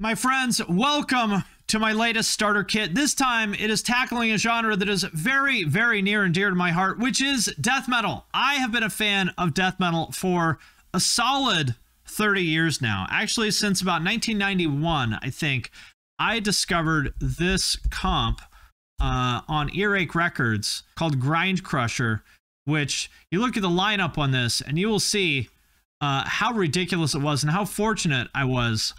My friends, welcome to my latest starter kit. This time it is tackling a genre that is very, very near and dear to my heart, which is death metal. I have been a fan of death metal for a solid 30 years now. Actually, since about 1991, I think, I discovered this comp uh, on Earache Records called Grindcrusher, which you look at the lineup on this and you will see uh, how ridiculous it was and how fortunate I was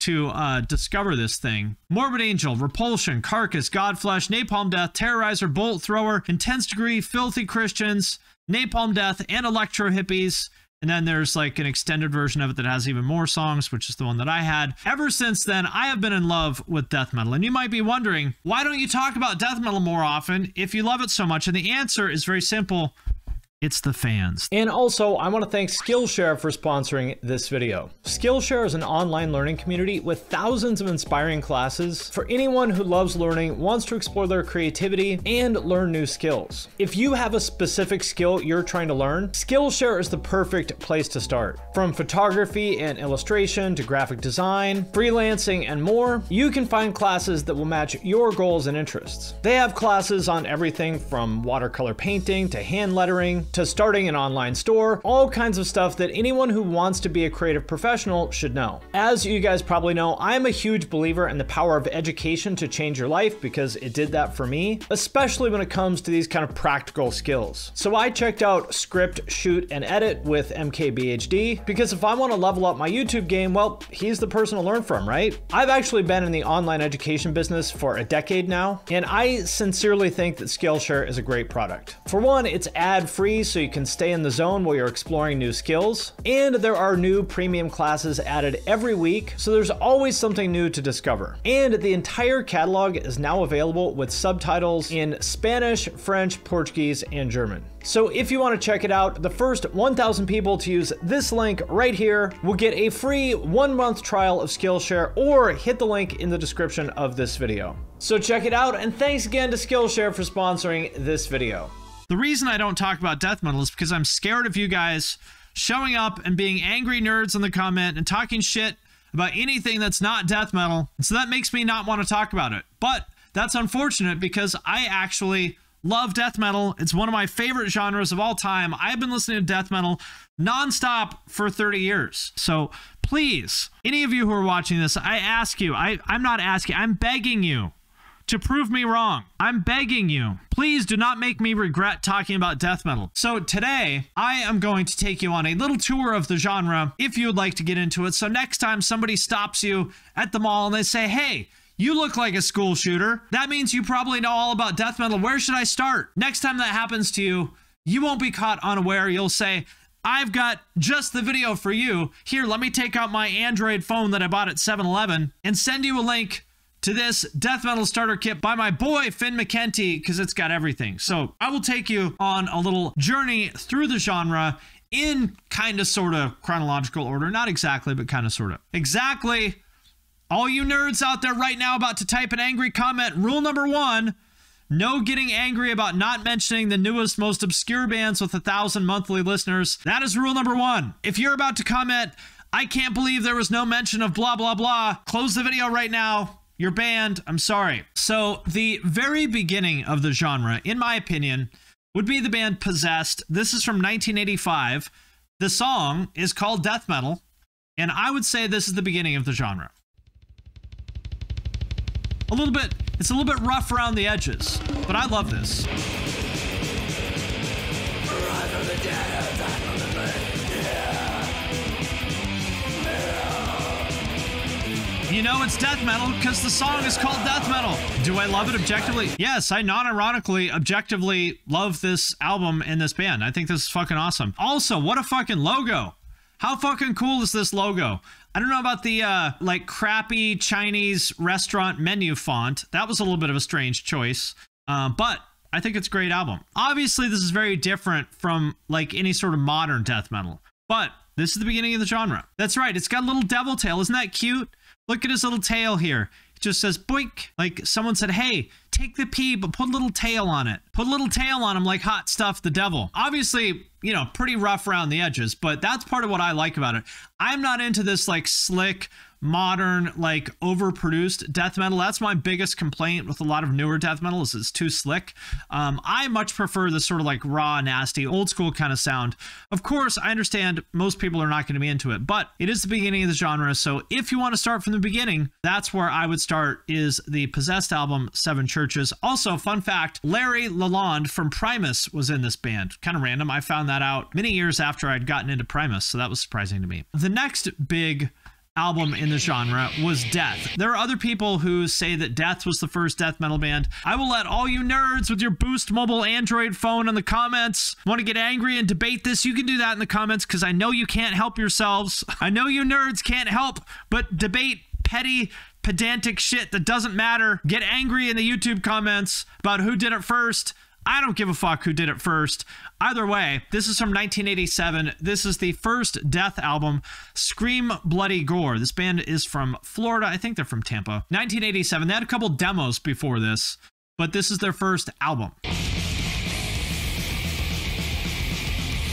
to uh, discover this thing. Morbid Angel, Repulsion, Carcass, Godflesh, Napalm Death, Terrorizer, Bolt Thrower, Intense Degree, Filthy Christians, Napalm Death, and Electro Hippies. And then there's like an extended version of it that has even more songs, which is the one that I had. Ever since then, I have been in love with death metal. And you might be wondering, why don't you talk about death metal more often if you love it so much? And the answer is very simple it's the fans. And also, I want to thank Skillshare for sponsoring this video. Skillshare is an online learning community with thousands of inspiring classes for anyone who loves learning, wants to explore their creativity, and learn new skills. If you have a specific skill you're trying to learn, Skillshare is the perfect place to start. From photography and illustration to graphic design, freelancing, and more, you can find classes that will match your goals and interests. They have classes on everything from watercolor painting to hand lettering to starting an online store, all kinds of stuff that anyone who wants to be a creative professional should know. As you guys probably know, I'm a huge believer in the power of education to change your life because it did that for me, especially when it comes to these kind of practical skills. So I checked out Script, Shoot, and Edit with MKBHD because if I want to level up my YouTube game, well, he's the person to learn from, right? I've actually been in the online education business for a decade now, and I sincerely think that Skillshare is a great product. For one, it's ad so you can stay in the zone while you're exploring new skills. And there are new premium classes added every week, so there's always something new to discover. And the entire catalog is now available with subtitles in Spanish, French, Portuguese, and German. So if you want to check it out, the first 1,000 people to use this link right here will get a free one month trial of Skillshare or hit the link in the description of this video. So check it out and thanks again to Skillshare for sponsoring this video. The reason I don't talk about death metal is because I'm scared of you guys showing up and being angry nerds in the comment and talking shit about anything that's not death metal. so that makes me not want to talk about it. But that's unfortunate because I actually love death metal. It's one of my favorite genres of all time. I've been listening to death metal nonstop for 30 years. So please, any of you who are watching this, I ask you, I, I'm not asking, I'm begging you to prove me wrong. I'm begging you. Please do not make me regret talking about death metal. So today, I am going to take you on a little tour of the genre if you would like to get into it. So next time somebody stops you at the mall and they say, hey, you look like a school shooter. That means you probably know all about death metal. Where should I start? Next time that happens to you, you won't be caught unaware. You'll say, I've got just the video for you. Here, let me take out my Android phone that I bought at 7 Eleven and send you a link to this death metal starter kit by my boy Finn McKenty because it's got everything. So I will take you on a little journey through the genre in kind of sort of chronological order. Not exactly, but kind of sort of. Exactly. All you nerds out there right now about to type an angry comment, rule number one no getting angry about not mentioning the newest, most obscure bands with a thousand monthly listeners. That is rule number one. If you're about to comment, I can't believe there was no mention of blah, blah, blah, close the video right now you're banned. I'm sorry. So, the very beginning of the genre, in my opinion, would be the band Possessed. This is from 1985. The song is called Death Metal, and I would say this is the beginning of the genre. A little bit, it's a little bit rough around the edges, but I love this. You know it's death metal because the song is called death metal. Do I love it objectively? Yes, I non-ironically, objectively love this album and this band. I think this is fucking awesome. Also, what a fucking logo. How fucking cool is this logo? I don't know about the uh, like crappy Chinese restaurant menu font. That was a little bit of a strange choice. Uh, but I think it's a great album. Obviously, this is very different from like any sort of modern death metal. But this is the beginning of the genre. That's right. It's got a little devil tail. Isn't that cute? Look at his little tail here. It just says boink. Like someone said, hey, take the P, but put a little tail on it. Put a little tail on him like hot stuff the devil. Obviously, you know, pretty rough around the edges, but that's part of what I like about it. I'm not into this like slick, modern, like overproduced death metal. That's my biggest complaint with a lot of newer death metal is it's too slick. Um, I much prefer this sort of like raw, nasty, old school kind of sound. Of course, I understand most people are not going to be into it, but it is the beginning of the genre. So if you want to start from the beginning, that's where I would start is the Possessed album, Seven Churches. Also, fun fact, Larry Lalonde from Primus was in this band. Kind of random. I found that out many years after I'd gotten into Primus, so that was surprising to me. The next big album in the genre was Death. There are other people who say that Death was the first death metal band. I will let all you nerds with your Boost mobile Android phone in the comments want to get angry and debate this. You can do that in the comments because I know you can't help yourselves. I know you nerds can't help but debate petty pedantic shit that doesn't matter. Get angry in the YouTube comments about who did it first. I don't give a fuck who did it first. Either way, this is from 1987. This is the first Death album, Scream Bloody Gore. This band is from Florida. I think they're from Tampa. 1987. They had a couple demos before this, but this is their first album.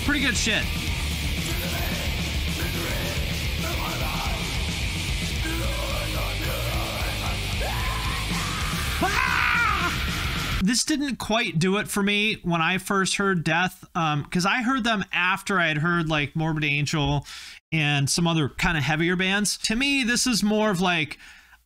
Pretty good shit. Ah! This didn't quite do it for me when I first heard Death, because um, I heard them after I had heard like Morbid Angel and some other kind of heavier bands. To me, this is more of like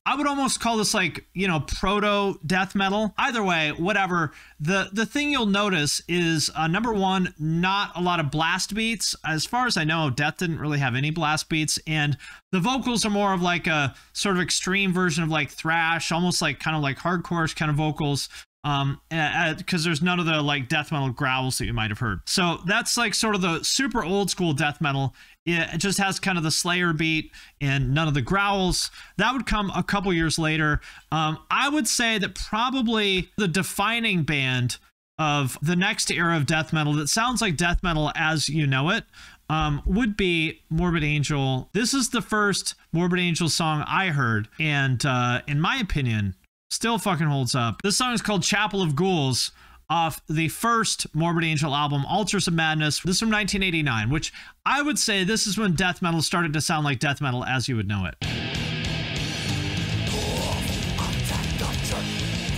I would almost call this like, you know, proto death metal. Either way, whatever. The the thing you'll notice is uh, number one, not a lot of blast beats. As far as I know, Death didn't really have any blast beats, and the vocals are more of like a sort of extreme version of like thrash, almost like kind of like hardcore kind of vocals um because there's none of the like death metal growls that you might have heard. So that's like sort of the super old school death metal. It just has kind of the slayer beat and none of the growls that would come a couple years later. Um i would say that probably the defining band of the next era of death metal that sounds like death metal as you know it um, would be Morbid Angel. This is the first Morbid Angel song I heard, and uh, in my opinion, still fucking holds up. This song is called Chapel of Ghouls off the first Morbid Angel album, Altars of Madness. This is from 1989, which I would say this is when death metal started to sound like death metal as you would know it.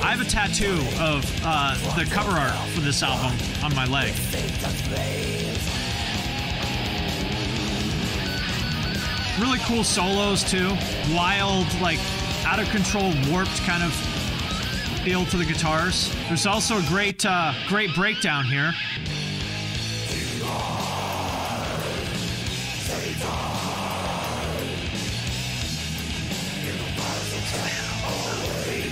I have a tattoo of uh, the cover art for this album on my leg. Really cool solos too. Wild, like out of control, warped kind of feel to the guitars. There's also a great, uh, great breakdown here.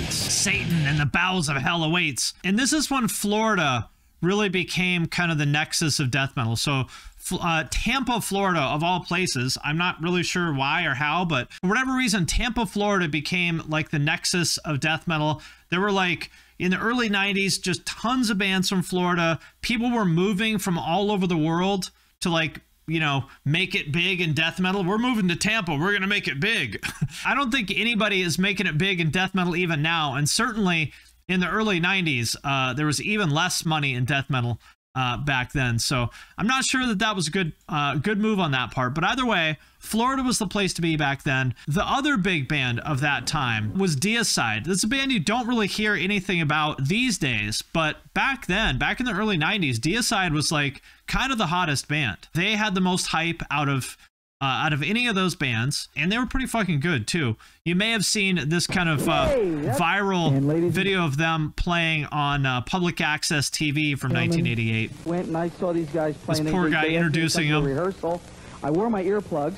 Satan and the bowels of hell awaits. And this is when Florida really became kind of the nexus of death metal. So uh, Tampa, Florida, of all places. I'm not really sure why or how, but for whatever reason, Tampa, Florida became like the nexus of death metal. There were like in the early 90s, just tons of bands from Florida. People were moving from all over the world to like you know, make it big in death metal. We're moving to Tampa. We're going to make it big. I don't think anybody is making it big in death metal even now. And certainly in the early 90s, uh, there was even less money in death metal uh, back then. So I'm not sure that that was a good uh, good move on that part. But either way, Florida was the place to be back then. The other big band of that time was Deicide. This is a band you don't really hear anything about these days, but back then, back in the early 90s, Deicide was like kind of the hottest band. They had the most hype out of uh, out of any of those bands, and they were pretty fucking good too. You may have seen this kind of uh, hey, viral video of them playing on uh, public access TV from 1988. Went and I saw these guys playing. This poor guy introducing them. Rehearsal. I wore my earplugs,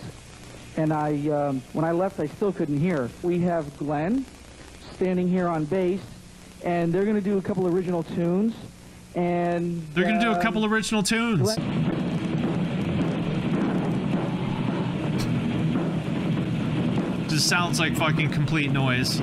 and I um, when I left, I still couldn't hear. We have Glenn standing here on bass, and they're going to do a couple original tunes. And they're going to do a couple um, original tunes. Glenn just sounds like fucking complete noise.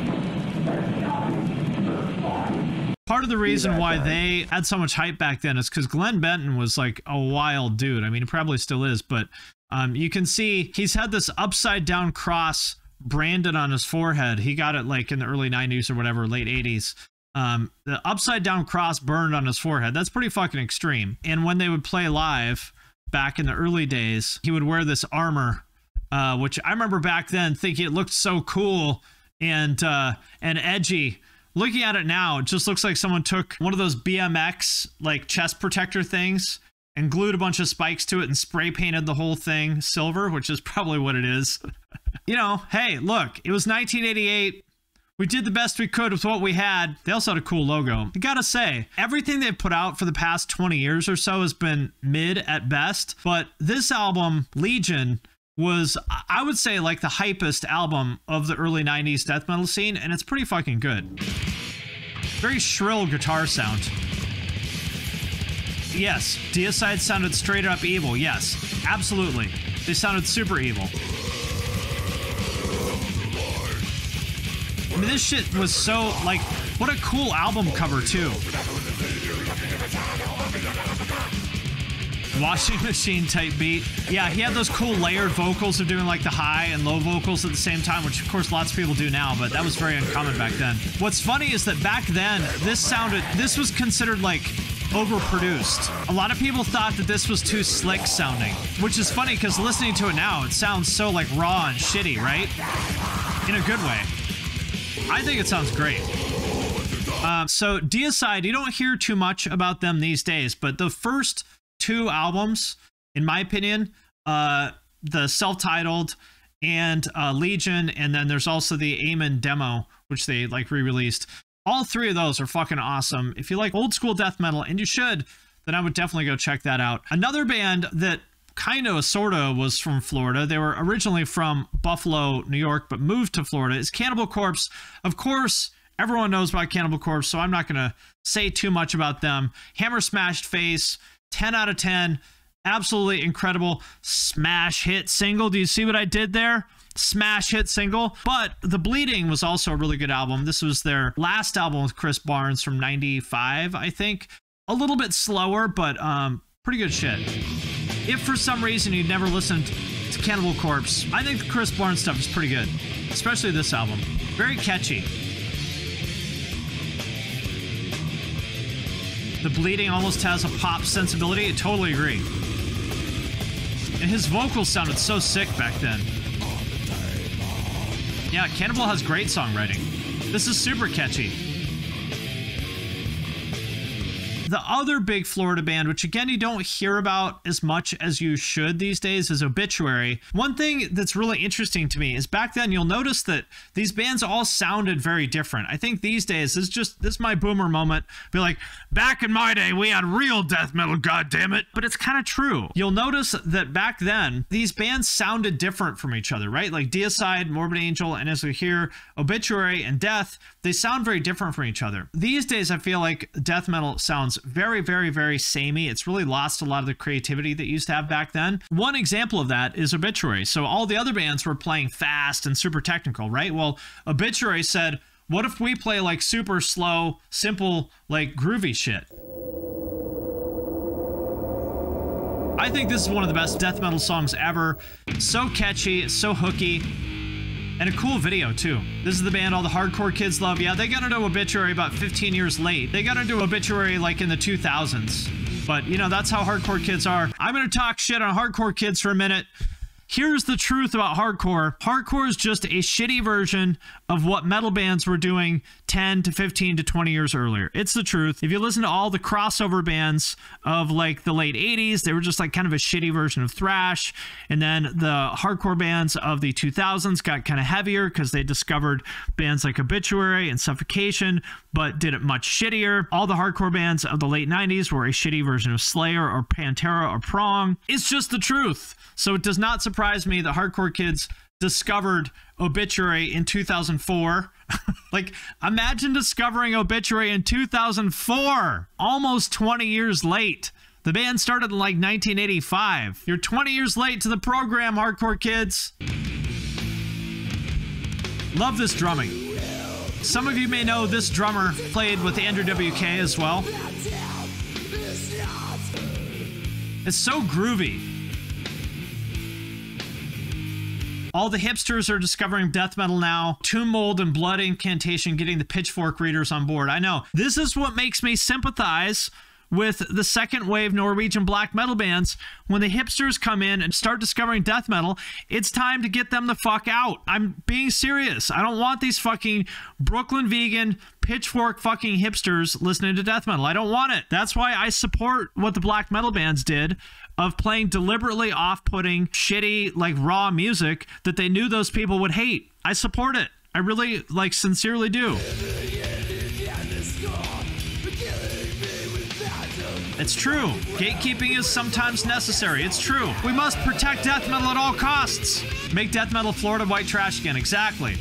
Part of the reason why they had so much hype back then is because Glenn Benton was like a wild dude. I mean, he probably still is, but um, you can see he's had this upside down cross branded on his forehead. He got it like in the early 90s or whatever, late 80s. Um, the upside down cross burned on his forehead. That's pretty fucking extreme. And when they would play live back in the early days, he would wear this armor uh, which I remember back then thinking it looked so cool and uh, and edgy. Looking at it now, it just looks like someone took one of those BMX like chest protector things and glued a bunch of spikes to it and spray painted the whole thing silver, which is probably what it is. you know, hey, look, it was 1988. We did the best we could with what we had. They also had a cool logo. I gotta say, everything they've put out for the past 20 years or so has been mid at best. But this album, Legion, was, I would say, like the hypest album of the early 90s death metal scene, and it's pretty fucking good. Very shrill guitar sound. Yes, Deicide sounded straight up evil. Yes, absolutely. They sounded super evil. I mean, this shit was so, like, what a cool album cover, too. Washing machine type beat. Yeah, he had those cool layered vocals of doing like the high and low vocals at the same time, which of course lots of people do now, but that was very uncommon back then. What's funny is that back then, this sounded, this was considered like overproduced. A lot of people thought that this was too slick sounding, which is funny because listening to it now, it sounds so like raw and shitty, right? In a good way. I think it sounds great. Uh, so Deicide, you don't hear too much about them these days, but the first two albums, in my opinion, uh, the self-titled and uh, Legion, and then there's also the Amen demo, which they like re-released. All three of those are fucking awesome. If you like old school death metal, and you should, then I would definitely go check that out. Another band that kind of sort of was from Florida. They were originally from Buffalo, New York, but moved to Florida. Is Cannibal Corpse. Of course, everyone knows about Cannibal Corpse, so I'm not going to say too much about them. Hammer Smashed Face, 10 out of 10. Absolutely incredible smash hit single. Do you see what I did there? Smash hit single. But The Bleeding was also a really good album. This was their last album with Chris Barnes from 95, I think. A little bit slower, but um, pretty good shit. If for some reason you'd never listened to Cannibal Corpse, I think the Chris Barnes stuff is pretty good, especially this album. Very catchy. The bleeding almost has a pop sensibility. I totally agree. And his vocals sounded so sick back then. Yeah, Cannibal has great songwriting. This is super catchy. The other big Florida band, which again you don't hear about as much as you should these days, is Obituary. One thing that's really interesting to me is back then you'll notice that these bands all sounded very different. I think these days this is just this is my boomer moment. Be like, back in my day we had real death metal, god damn it. But it's kind of true. You'll notice that back then these bands sounded different from each other, right? Like Deicide, Morbid Angel, and as we hear, Obituary and Death, they sound very different from each other. These days I feel like death metal sounds very, very, very samey. It's really lost a lot of the creativity that used to have back then. One example of that is Obituary. So all the other bands were playing fast and super technical, right? Well, Obituary said, what if we play like super slow, simple, like groovy shit? I think this is one of the best death metal songs ever. So catchy, so hooky. And a cool video, too. This is the band all the hardcore kids love. Yeah, they got into Obituary about 15 years late. They got into Obituary like in the 2000s. But, you know, that's how hardcore kids are. I'm going to talk shit on hardcore kids for a minute. Here's the truth about hardcore hardcore is just a shitty version of what metal bands were doing 10 to 15 to 20 years earlier. It's the truth. If you listen to all the crossover bands of like the late 80s, they were just like kind of a shitty version of thrash. And then the hardcore bands of the 2000s got kind of heavier because they discovered bands like Obituary and Suffocation, but did it much shittier. All the hardcore bands of the late 90s were a shitty version of Slayer or Pantera or Prong. It's just the truth. So it does not surprise me that hardcore kids discovered Obituary in 2004. like, imagine discovering Obituary in 2004, almost 20 years late. The band started in like 1985. You're 20 years late to the program, hardcore kids. Love this drumming. Some of you may know this drummer played with Andrew WK as well. It's so groovy. All the hipsters are discovering death metal now. Tomb Mold and Blood Incantation getting the pitchfork readers on board. I know. This is what makes me sympathize with the second wave Norwegian black metal bands. When the hipsters come in and start discovering death metal, it's time to get them the fuck out. I'm being serious. I don't want these fucking Brooklyn vegan, pitchfork fucking hipsters listening to death metal. I don't want it. That's why I support what the black metal bands did of playing deliberately off putting, shitty, like raw music that they knew those people would hate. I support it. I really, like, sincerely do. It's true. Gatekeeping is sometimes necessary. It's true. We must protect death metal at all costs. Make death metal Florida white trash again. Exactly.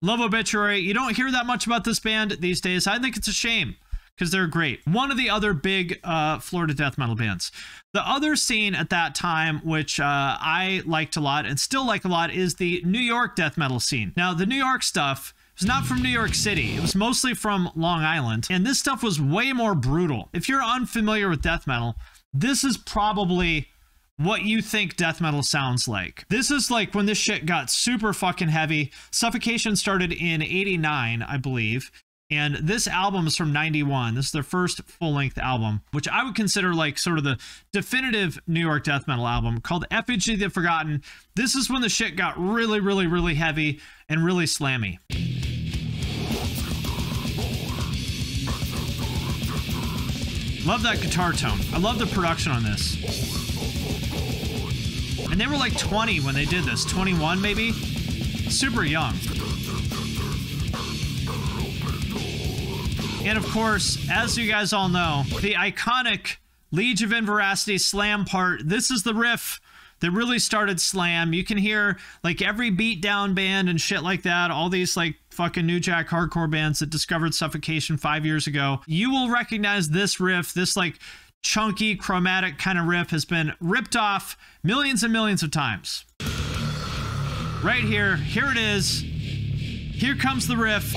Love Obituary. You don't hear that much about this band these days. I think it's a shame because they're great. One of the other big uh, Florida death metal bands. The other scene at that time, which uh, I liked a lot and still like a lot, is the New York death metal scene. Now, the New York stuff was not from New York City. It was mostly from Long Island. And this stuff was way more brutal. If you're unfamiliar with death metal, this is probably what you think death metal sounds like. This is like when this shit got super fucking heavy. Suffocation started in 89, I believe. And this album is from 91. This is their first full length album, which I would consider like sort of the definitive New York death metal album called Effigy of the Forgotten. This is when the shit got really, really, really heavy and really slammy. Love that guitar tone. I love the production on this. And they were like 20 when they did this, 21 maybe? Super young. And of course, as you guys all know, the iconic Liege of Inveracity slam part. This is the riff that really started slam. You can hear like every beatdown band and shit like that, all these like fucking new jack hardcore bands that discovered suffocation five years ago. You will recognize this riff, this like chunky chromatic kind of riff has been ripped off millions and millions of times. Right here, here it is. Here comes the riff.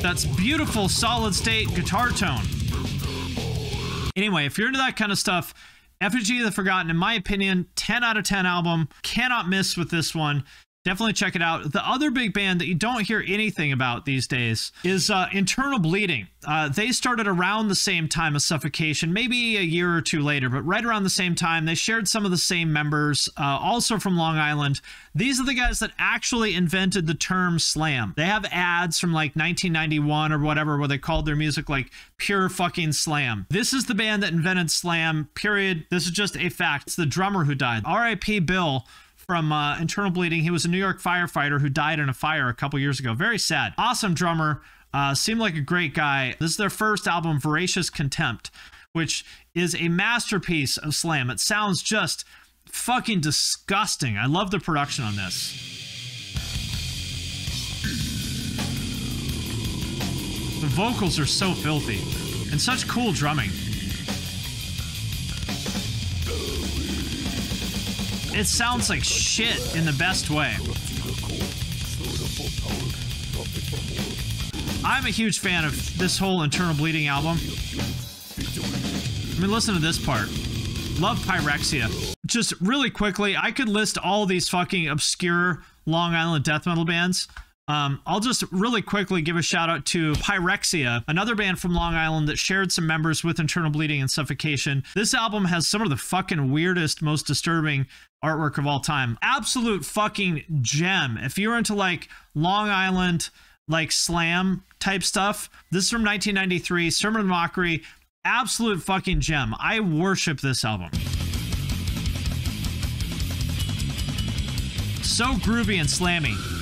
That's beautiful solid state guitar tone. Anyway, if you're into that kind of stuff, Effigy of the Forgotten, in my opinion, 10 out of 10 album. Cannot miss with this one. Definitely check it out. The other big band that you don't hear anything about these days is uh, Internal Bleeding. Uh, they started around the same time as Suffocation, maybe a year or two later, but right around the same time. They shared some of the same members, uh, also from Long Island. These are the guys that actually invented the term slam. They have ads from like 1991 or whatever where they called their music like pure fucking slam. This is the band that invented slam, period. This is just a fact. It's the drummer who died. R.I.P. Bill from uh, internal bleeding. He was a New York firefighter who died in a fire a couple years ago. Very sad. Awesome drummer. Uh, seemed like a great guy. This is their first album, Voracious Contempt, which is a masterpiece of slam. It sounds just fucking disgusting. I love the production on this. The vocals are so filthy and such cool drumming. It sounds like shit in the best way. I'm a huge fan of this whole Internal Bleeding album. I mean, listen to this part. Love Pyrexia. Just really quickly, I could list all these fucking obscure Long Island death metal bands. Um, I'll just really quickly give a shout out to Pyrexia, another band from Long Island that shared some members with Internal Bleeding and Suffocation. This album has some of the fucking weirdest, most disturbing artwork of all time. Absolute fucking gem. If you're into like Long Island, like slam type stuff, this is from 1993, Sermon of Mockery. Absolute fucking gem. I worship this album. So groovy and slammy.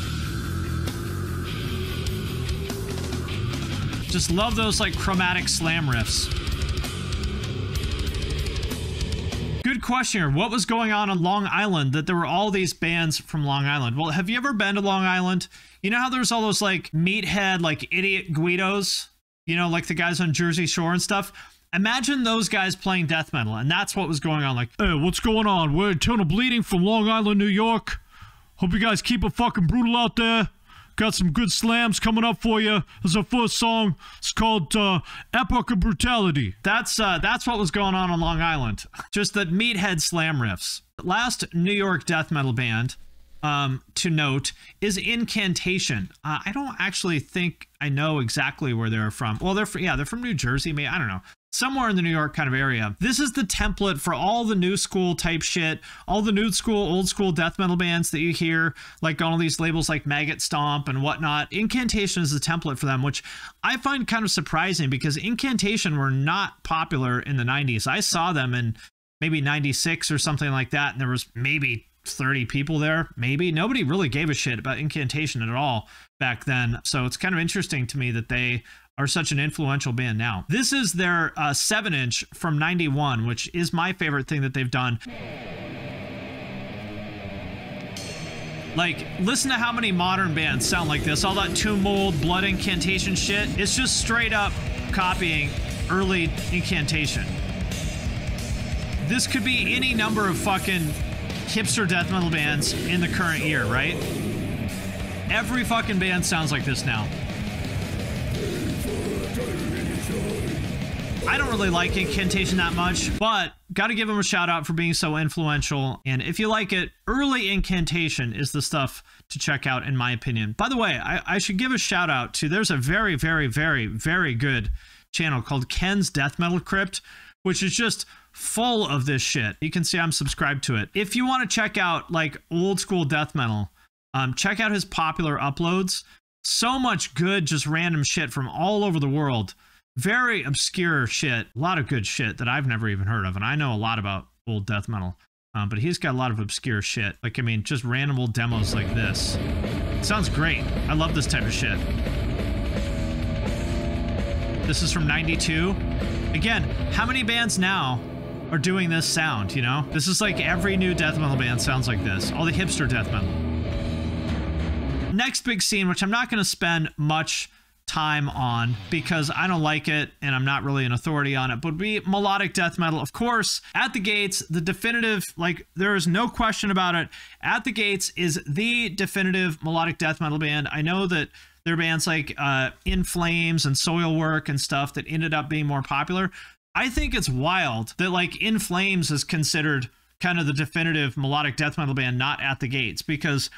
Just love those like chromatic slam riffs. Good question here. What was going on on Long Island that there were all these bands from Long Island? Well, have you ever been to Long Island? You know how there's all those like meathead, like idiot Guidos? You know, like the guys on Jersey Shore and stuff? Imagine those guys playing death metal, and that's what was going on. Like, hey, what's going on? We're Internal Bleeding from Long Island, New York. Hope you guys keep it fucking brutal out there. Got some good slams coming up for you. Is our first song. It's called uh, Epoch of Brutality. That's uh, that's what was going on on Long Island. Just the meathead slam riffs. Last New York death metal band um, to note is Incantation. Uh, I don't actually think I know exactly where they're from. Well, they're from, yeah, they're from New Jersey. Maybe I don't know somewhere in the New York kind of area. This is the template for all the new school type shit, all the new school, old school death metal bands that you hear, like on all these labels like Maggot Stomp and whatnot. Incantation is the template for them, which I find kind of surprising because Incantation were not popular in the 90s. I saw them in maybe 96 or something like that, and there was maybe 30 people there, maybe. Nobody really gave a shit about Incantation at all back then. So it's kind of interesting to me that they are such an influential band now. This is their uh, 7 inch from 91, which is my favorite thing that they've done. Like, listen to how many modern bands sound like this. All that Tomb Mold, Blood Incantation shit. It's just straight up copying early Incantation. This could be any number of fucking hipster death metal bands in the current year, right? Every fucking band sounds like this now. I don't really like Incantation that much, but got to give him a shout out for being so influential. And if you like it, early Incantation is the stuff to check out, in my opinion. By the way, I, I should give a shout out to there's a very, very, very, very good channel called Ken's Death Metal Crypt, which is just full of this shit. You can see I'm subscribed to it. If you want to check out like old school death metal, um, check out his popular uploads. So much good, just random shit from all over the world very obscure shit, a lot of good shit that I've never even heard of. And I know a lot about old death metal, um, but he's got a lot of obscure shit. Like, I mean, just random old demos like this. sounds great. I love this type of shit. This is from 92. Again, how many bands now are doing this sound, you know? This is like every new death metal band sounds like this. All the hipster death metal. Next big scene, which I'm not going to spend much time on because I don't like it and I'm not really an authority on it, but be melodic death metal. Of course, at the gates, the definitive, like, there is no question about it. At the gates is the definitive melodic death metal band. I know that there are bands like uh, In Flames and Soilwork and stuff that ended up being more popular. I think it's wild that, like, In Flames is considered kind of the definitive melodic death metal band not at the gates because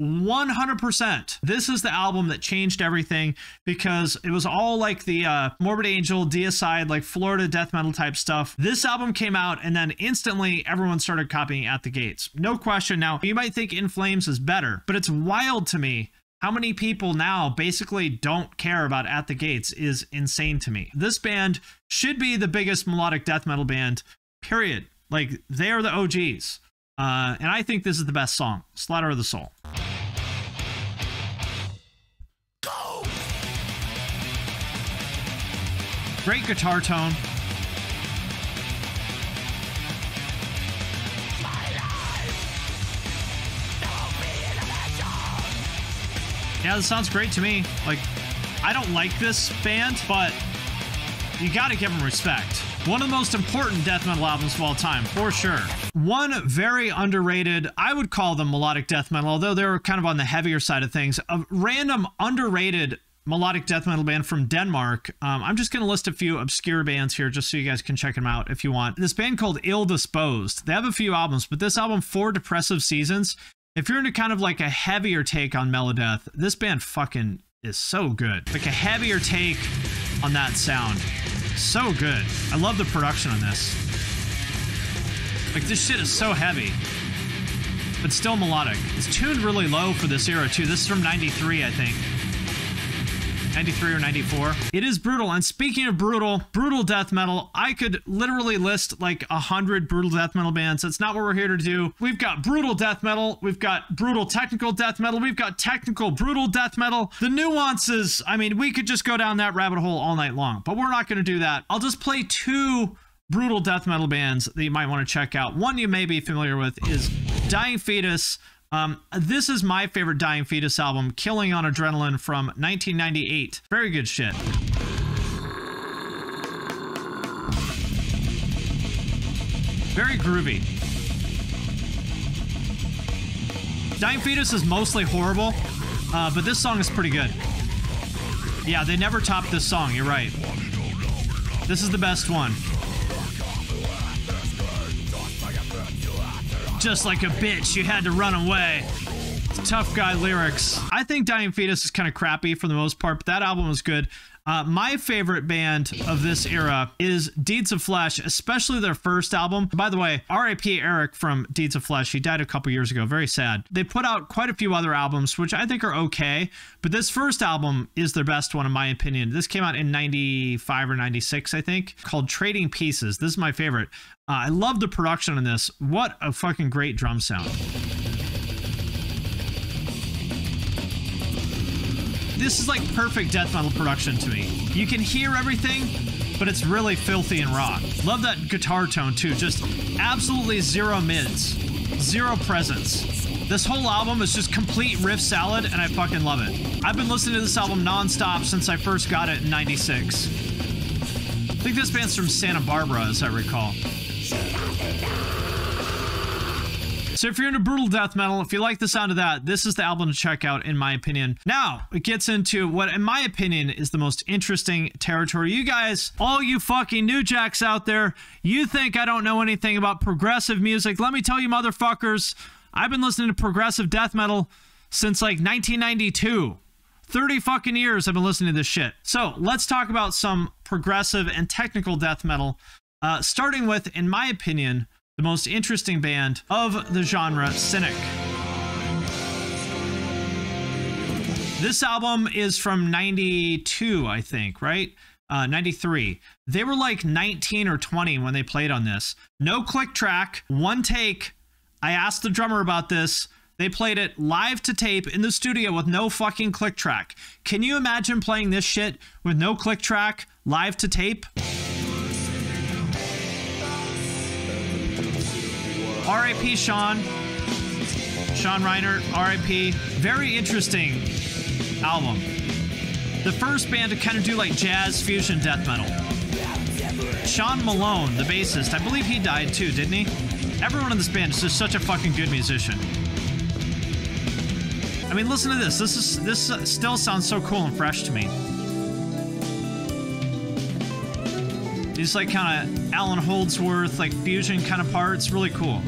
100%. This is the album that changed everything because it was all like the uh, Morbid Angel, Deicide, like Florida death metal type stuff. This album came out and then instantly everyone started copying At the Gates. No question. Now, you might think In Flames is better, but it's wild to me how many people now basically don't care about At the Gates is insane to me. This band should be the biggest melodic death metal band, period. Like, they are the OGs. Uh, and I think this is the best song, Slaughter of the Soul. Great guitar tone. Yeah, this sounds great to me. Like, I don't like this band, but you gotta give them respect. One of the most important death metal albums of all time, for sure. One very underrated, I would call them melodic death metal, although they're kind of on the heavier side of things. A random underrated melodic death metal band from Denmark. Um, I'm just going to list a few obscure bands here just so you guys can check them out if you want. This band called Illdisposed. They have a few albums, but this album, Four Depressive Seasons, if you're into kind of like a heavier take on Melodeath, this band fucking is so good. Like a heavier take on that sound. So good. I love the production on this. Like this shit is so heavy, but still melodic. It's tuned really low for this era too. This is from 93, I think. 93 or 94. It is brutal. And speaking of brutal, brutal death metal, I could literally list like a hundred brutal death metal bands. That's not what we're here to do. We've got brutal death metal. We've got brutal technical death metal. We've got technical brutal death metal. The nuances, I mean, we could just go down that rabbit hole all night long, but we're not going to do that. I'll just play two brutal death metal bands that you might want to check out. One you may be familiar with is Dying Fetus um, this is my favorite Dying Fetus album, Killing on Adrenaline from 1998. Very good shit. Very groovy. Dying Fetus is mostly horrible, uh, but this song is pretty good. Yeah, they never topped this song, you're right. This is the best one. Just like a bitch, you had to run away. tough guy lyrics. I think Dying Fetus is kind of crappy for the most part, but that album was good. Uh, my favorite band of this era is Deeds of Flesh, especially their first album. By the way, R.I.P. Eric from Deeds of Flesh. He died a couple years ago. Very sad. They put out quite a few other albums, which I think are okay, but this first album is their best one, in my opinion. This came out in 95 or 96, I think, called Trading Pieces. This is my favorite. Uh, I love the production on this. What a fucking great drum sound. This is like perfect death metal production to me. You can hear everything, but it's really filthy and raw. Love that guitar tone too. Just absolutely zero mids, zero presence. This whole album is just complete riff salad, and I fucking love it. I've been listening to this album nonstop since I first got it in 96. I think this band's from Santa Barbara, as I recall. So if you're into brutal death metal, if you like the sound of that, this is the album to check out, in my opinion. Now, it gets into what, in my opinion, is the most interesting territory. You guys, all you fucking new jacks out there, you think I don't know anything about progressive music. Let me tell you, motherfuckers, I've been listening to progressive death metal since like 1992. 30 fucking years I've been listening to this shit. So let's talk about some progressive and technical death metal. Uh, starting with, in my opinion, the most interesting band of the genre, Cynic. This album is from 92, I think, right? Uh, 93. They were like 19 or 20 when they played on this. No click track, one take. I asked the drummer about this. They played it live to tape in the studio with no fucking click track. Can you imagine playing this shit with no click track live to tape? R.I.P. Sean. Sean Reinert, R.I.P. Very interesting album. The first band to kind of do like jazz fusion death metal. Sean Malone, the bassist, I believe he died too, didn't he? Everyone in this band is just such a fucking good musician. I mean, listen to this. This is this uh, still sounds so cool and fresh to me. These like kind of Allan Holdsworth, like fusion kind of parts, really cool.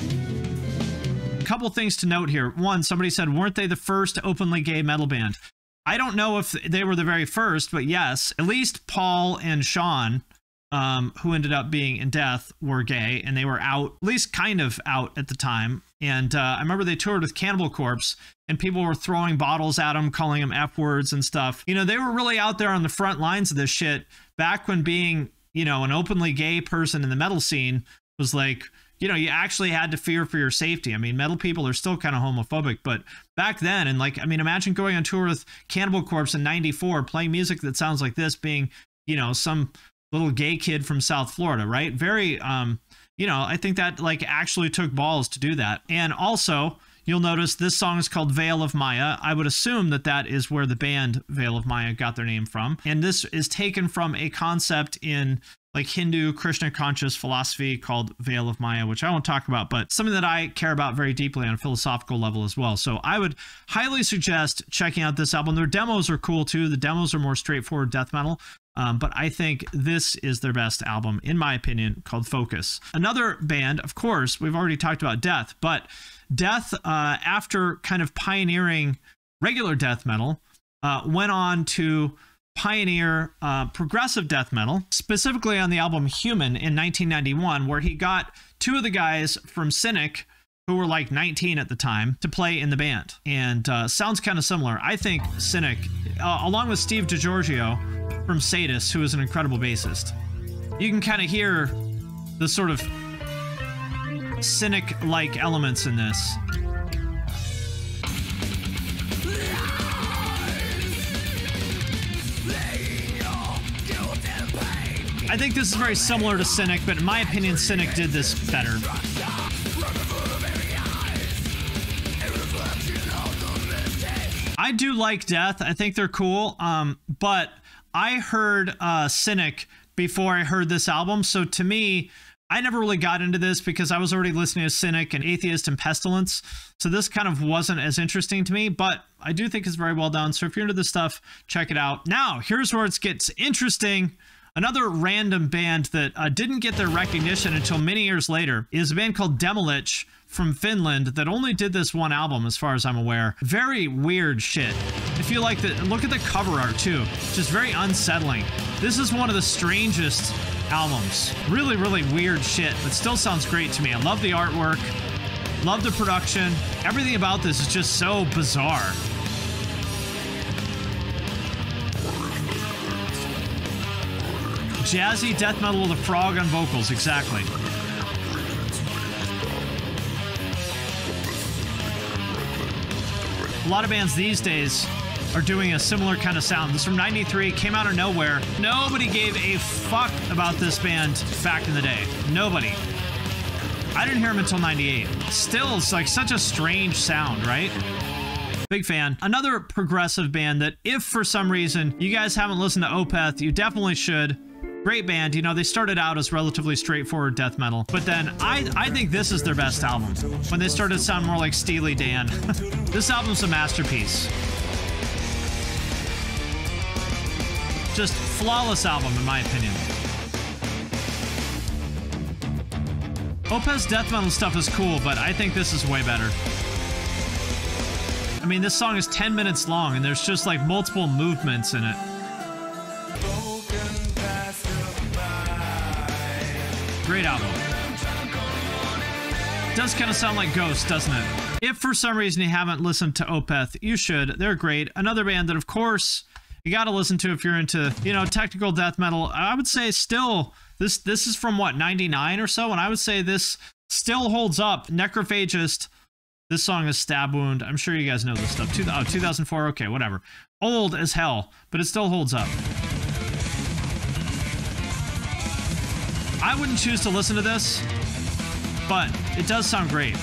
Couple things to note here. One, somebody said, weren't they the first openly gay metal band? I don't know if they were the very first, but yes, at least Paul and Sean, um, who ended up being in death, were gay, and they were out, at least kind of out at the time. And uh, I remember they toured with Cannibal Corpse, and people were throwing bottles at them, calling them F words and stuff. You know, they were really out there on the front lines of this shit back when being you know, an openly gay person in the metal scene was like, you know, you actually had to fear for your safety. I mean, metal people are still kind of homophobic, but back then, and like, I mean, imagine going on tour with Cannibal Corpse in 94, playing music that sounds like this, being, you know, some little gay kid from South Florida, right? Very, um, you know, I think that like actually took balls to do that. And also, You'll notice this song is called Veil of Maya. I would assume that that is where the band Veil of Maya got their name from. And this is taken from a concept in like Hindu Krishna conscious philosophy called Veil of Maya, which I won't talk about, but something that I care about very deeply on a philosophical level as well. So I would highly suggest checking out this album. Their demos are cool too. The demos are more straightforward death metal. Um, but I think this is their best album, in my opinion, called Focus. Another band, of course, we've already talked about Death, but Death, uh, after kind of pioneering regular death metal, uh, went on to pioneer uh, progressive death metal, specifically on the album Human in 1991, where he got two of the guys from Cynic, who were like 19 at the time, to play in the band. And uh, sounds kind of similar. I think Cynic, uh, along with Steve DiGiorgio from Sadus, who is an incredible bassist, you can kind of hear the sort of cynic like elements in this. I think this is very similar to Cynic, but in my opinion, Cynic did this better. I do like Death. I think they're cool. Um, but I heard uh, Cynic before I heard this album. So to me, I never really got into this because I was already listening to Cynic and Atheist and Pestilence. So this kind of wasn't as interesting to me, but I do think it's very well done. So if you're into this stuff, check it out. Now, here's where it gets interesting. Another random band that uh, didn't get their recognition until many years later is a band called Demilich from Finland that only did this one album, as far as I'm aware. Very weird shit. If you like the look at the cover art too, just very unsettling. This is one of the strangest albums. Really, really weird shit, but still sounds great to me. I love the artwork, love the production. Everything about this is just so bizarre. Jazzy death metal with a frog on vocals, exactly. A lot of bands these days are doing a similar kind of sound. This from 93, came out of nowhere. Nobody gave a fuck about this band back in the day. Nobody. I didn't hear them until 98. Still, it's like such a strange sound, right? Big fan. Another progressive band that, if for some reason you guys haven't listened to Opeth, you definitely should. Great band. You know, they started out as relatively straightforward death metal, but then I, I think this is their best album. When they started to sound more like Steely Dan. this album's a masterpiece. Just flawless album, in my opinion. Opeth's death metal stuff is cool, but I think this is way better. I mean, this song is 10 minutes long, and there's just like multiple movements in it. Great album. Does kind of sound like Ghost, doesn't it? If for some reason you haven't listened to Opeth, you should. They're great. Another band that, of course, you got to listen to if you're into, you know, technical death metal. I would say still this this is from what 99 or so, and I would say this still holds up. Necrophagist. This song is Stab Wound. I'm sure you guys know this stuff. Two, oh, 2004. Okay, whatever. Old as hell, but it still holds up. I wouldn't choose to listen to this, but it does sound great.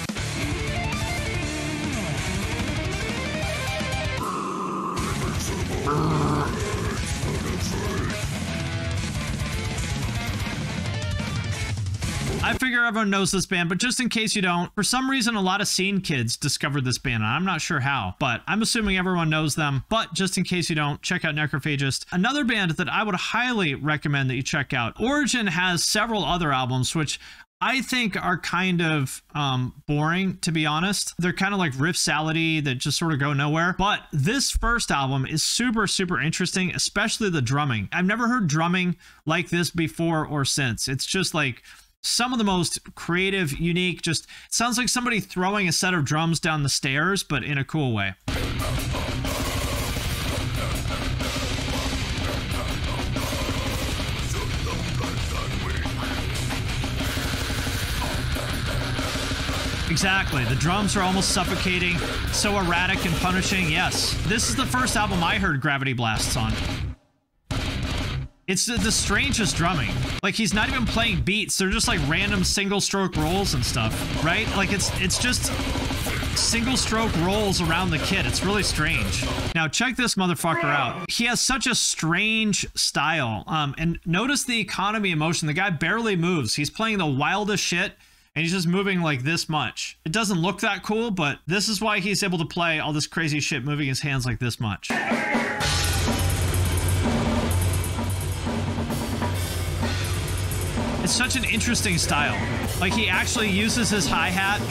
I figure everyone knows this band, but just in case you don't, for some reason, a lot of scene kids discovered this band, and I'm not sure how, but I'm assuming everyone knows them. But just in case you don't, check out Necrophagist. Another band that I would highly recommend that you check out. Origin has several other albums, which I think are kind of um, boring, to be honest. They're kind of like riff salady that just sort of go nowhere. But this first album is super, super interesting, especially the drumming. I've never heard drumming like this before or since. It's just like some of the most creative, unique, just sounds like somebody throwing a set of drums down the stairs, but in a cool way. Exactly. The drums are almost suffocating, so erratic and punishing. Yes. This is the first album I heard Gravity Blasts on. It's the, the, strangest drumming. Like he's not even playing beats. They're just like random single stroke rolls and stuff, right? Like it's it's just single stroke rolls around the kit. It's really strange. Now check this motherfucker out. He has such a strange style. Um, and notice the economy of motion. The guy barely moves. He's playing the wildest shit and he's just moving like this much. It doesn't look that cool, but this is why he's able to play all this crazy shit moving his hands like this much. It's such an interesting style. Like he actually uses his hi-hat.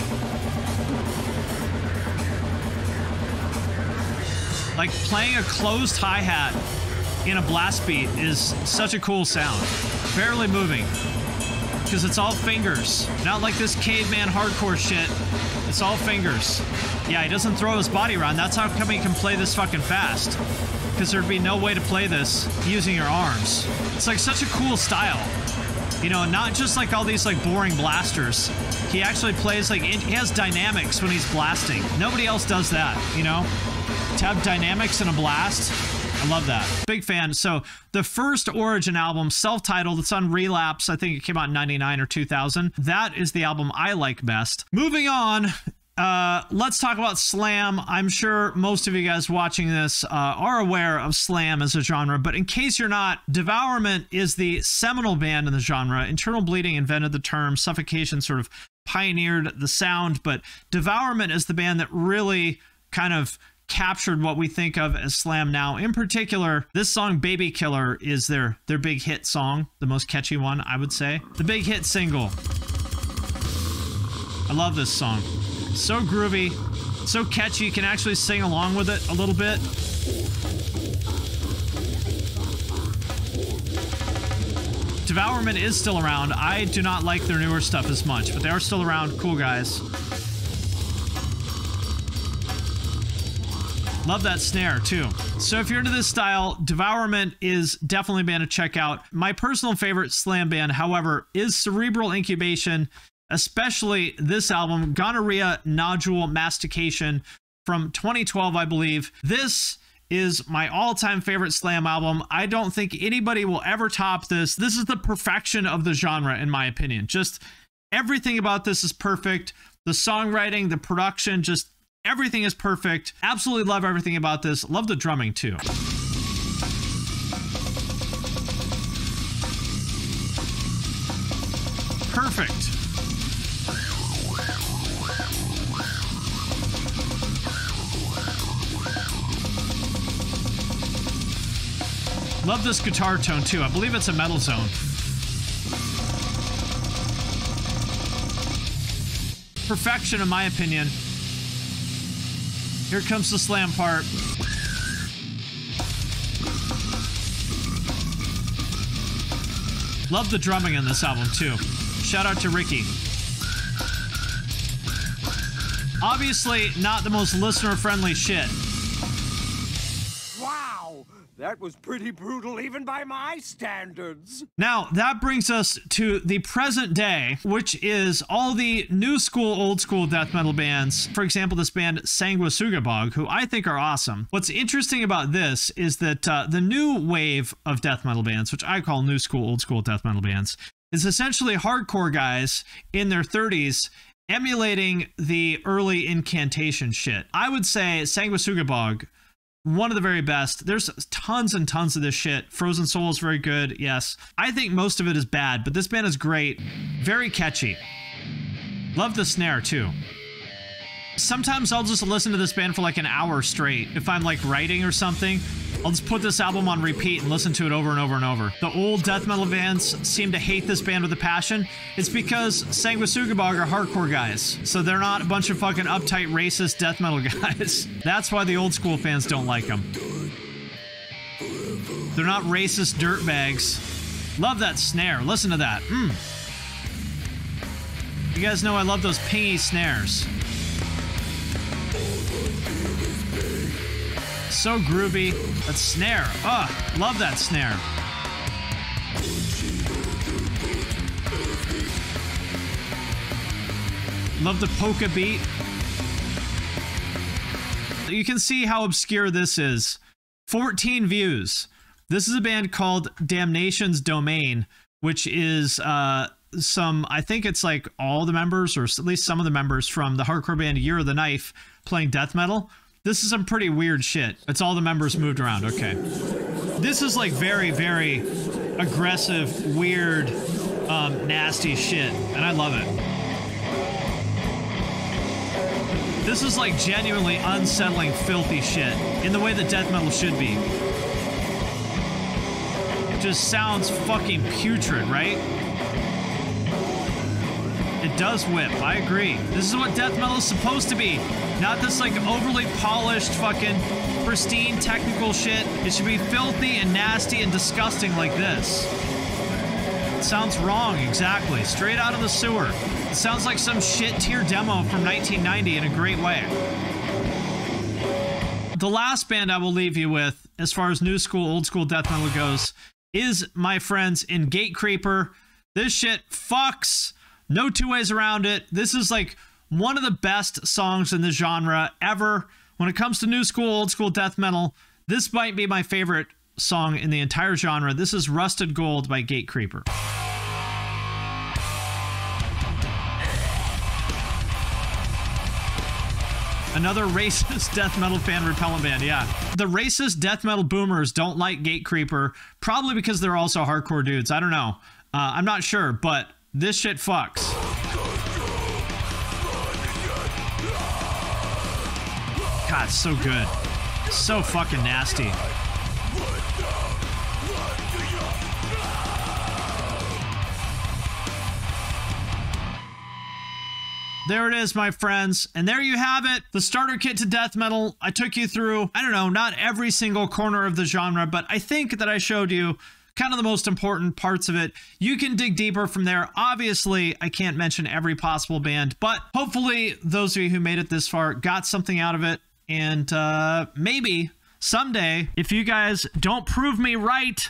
Like playing a closed hi-hat in a blast beat is such a cool sound. Barely moving. Because it's all fingers. Not like this caveman hardcore shit. It's all fingers. Yeah, he doesn't throw his body around. That's how come he can play this fucking fast. Because there'd be no way to play this using your arms. It's like such a cool style. You know, not just like all these like boring blasters. He actually plays like he has dynamics when he's blasting. Nobody else does that, you know? To have dynamics in a blast, I love that. Big fan. So the first Origin album, self-titled, it's on Relapse. I think it came out in 99 or 2000. That is the album I like best. Moving on, uh, let's talk about slam. I'm sure most of you guys watching this uh, are aware of slam as a genre, but in case you're not, Devourment is the seminal band in the genre. Internal Bleeding invented the term, Suffocation sort of pioneered the sound, but Devourment is the band that really kind of captured what we think of as slam now. In particular, this song "Baby Killer" is their their big hit song, the most catchy one, I would say. The big hit single. I love this song. So groovy, so catchy. You can actually sing along with it a little bit. Devourment is still around. I do not like their newer stuff as much, but they are still around. Cool guys. Love that snare too. So if you're into this style, Devourment is definitely a band to check out. My personal favorite slam band, however, is Cerebral Incubation, especially this album, Gonorrheal Nodule Mastication from 2012, I believe. This is my all-time favorite slam album. I don't think anybody will ever top this. This is the perfection of the genre in my opinion. Just everything about this is perfect. The songwriting, the production, just everything is perfect. Absolutely love everything about this. Love the drumming too. Love this guitar tone too. I believe it's a metal zone. Perfection in my opinion. Here comes the slam part. Love the drumming in this album too. Shout out to Ricky. Obviously, not the most listener friendly shit. That was pretty brutal even by my standards. Now, that brings us to the present day, which is all the new school, old school death metal bands. For example, this band Sanguisugabogg, who I think are awesome. What's interesting about this is that uh, the new wave of death metal bands, which I call new school, old school death metal bands, is essentially hardcore guys in their 30s emulating the early incantation shit. I would say Sanguisugabogg one of the very best. There's tons and tons of this shit. Frozen Soul is very good, yes. I think most of it is bad, but this band is great. Very catchy. Love the snare, too. Sometimes I'll just listen to this band for like an hour straight. If I'm like writing or something, I'll just put this album on repeat and listen to it over and over and over. The old death metal bands seem to hate this band with a passion. It's because Sanguisugabogg are hardcore guys. So they're not a bunch of fucking uptight racist death metal guys. That's why the old school fans don't like them. They're not racist dirtbags. Love that snare. Listen to that. Mm. You guys know I love those pingy snares. So groovy. That snare. Ugh, love that snare. Love the polka beat. You can see how obscure this is. 14 views. This is a band called Damnation's Domain, which is uh, some, I think it's like all the members, or at least some of the members from the hardcore band Year of the Knife playing death metal. This is some pretty weird shit. It's all the members moved around. Okay. This is like very, very aggressive, weird, um, nasty shit. And I love it. This is like genuinely unsettling, filthy shit in the way that death metal should be. It just sounds fucking putrid, right? It does whip. I agree. This is what death metal is supposed to be. Not this like overly polished, fucking pristine technical shit. It should be filthy and nasty and disgusting like this. It sounds wrong, exactly. Straight out of the sewer. It sounds like some shit tier demo from 1990 in a great way. The last band I will leave you with, as far as new school, old school death metal goes, is my friends in Gatecreeper. This shit fucks. No two ways around it. This is like one of the best songs in the genre ever. When it comes to new school, old school death metal, this might be my favorite song in the entire genre. This is Rusted Gold by Gatecreeper. Another racist death metal fan repellent band, yeah. The racist death metal boomers don't like Gatecreeper, probably because they're also hardcore dudes. I don't know. Uh, I'm not sure, but this shit fucks. God, so good. So fucking nasty. There it is, my friends. And there you have it. The starter kit to death metal. I took you through, I don't know, not every single corner of the genre, but I think that I showed you kind of the most important parts of it. You can dig deeper from there. Obviously, I can't mention every possible band, but hopefully those of you who made it this far got something out of it. And uh, maybe someday, if you guys don't prove me right,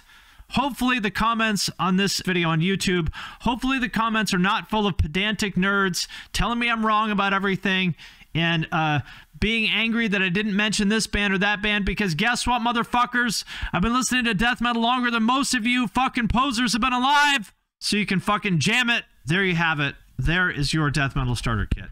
Hopefully, the comments on this video on YouTube, hopefully, the comments are not full of pedantic nerds telling me I'm wrong about everything and uh, being angry that I didn't mention this band or that band because guess what, motherfuckers? I've been listening to death metal longer than most of you fucking posers have been alive. So you can fucking jam it. There you have it. There is your death metal starter kit.